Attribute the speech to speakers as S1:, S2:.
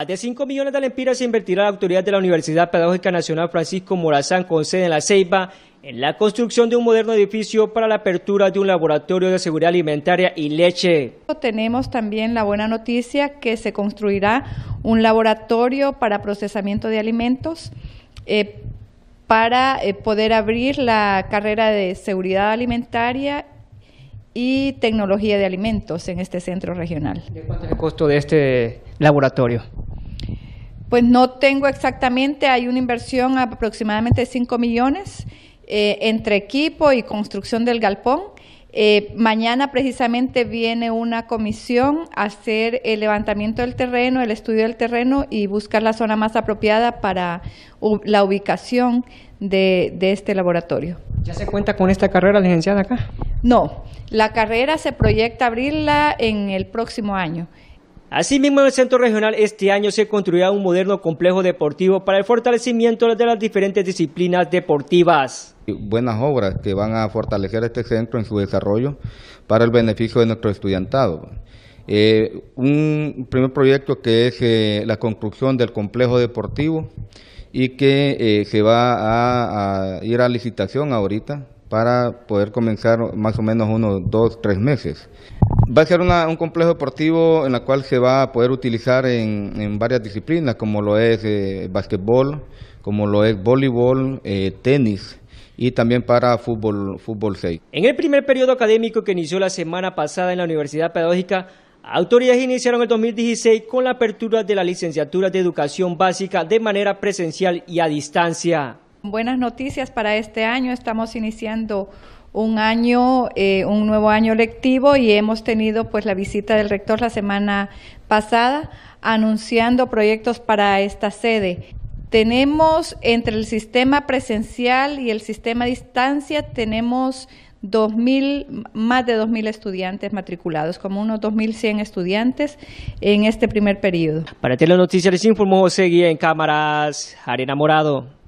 S1: Más de 5 millones de lempiras se invertirá la autoridad de la Universidad Pedagógica Nacional Francisco Morazán con sede en La Ceiba en la construcción de un moderno edificio para la apertura de un laboratorio de seguridad alimentaria y leche.
S2: Tenemos también la buena noticia que se construirá un laboratorio para procesamiento de alimentos eh, para eh, poder abrir la carrera de seguridad alimentaria y tecnología de alimentos en este centro regional.
S1: ¿De cuánto es el costo de este laboratorio?
S2: Pues no tengo exactamente, hay una inversión aproximadamente de 5 millones eh, entre equipo y construcción del galpón. Eh, mañana precisamente viene una comisión a hacer el levantamiento del terreno, el estudio del terreno y buscar la zona más apropiada para la ubicación de, de este laboratorio.
S1: ¿Ya se cuenta con esta carrera, licenciada, acá?
S2: No, la carrera se proyecta abrirla en el próximo año.
S1: Asimismo, en el centro regional este año se construirá un moderno complejo deportivo para el fortalecimiento de las diferentes disciplinas deportivas.
S3: Buenas obras que van a fortalecer este centro en su desarrollo para el beneficio de nuestro estudiantado. Eh, un primer proyecto que es eh, la construcción del complejo deportivo y que eh, se va a ir a licitación ahorita para poder comenzar más o menos unos dos, tres meses. Va a ser un complejo deportivo en el cual se va a poder utilizar en, varias disciplinas, como lo es eh, básquetbol, como lo es voleibol, eh, tenis y también para fútbol, fútbol 6.
S1: En el primer periodo académico que inició la semana pasada en la Universidad Pedagógica, autoridades iniciaron el 2016 con la apertura de la licenciatura de educación básica de manera presencial y a distancia.
S2: Buenas noticias para este año. Estamos iniciando un año, eh, un nuevo año lectivo y hemos tenido pues la visita del rector la semana pasada anunciando proyectos para esta sede. Tenemos entre el sistema presencial y el sistema distancia, tenemos 2000, más de 2.000 estudiantes matriculados, como unos 2.100 estudiantes en este primer periodo.
S1: Para Telenoticias les informó José Guía en cámaras, Arena Morado.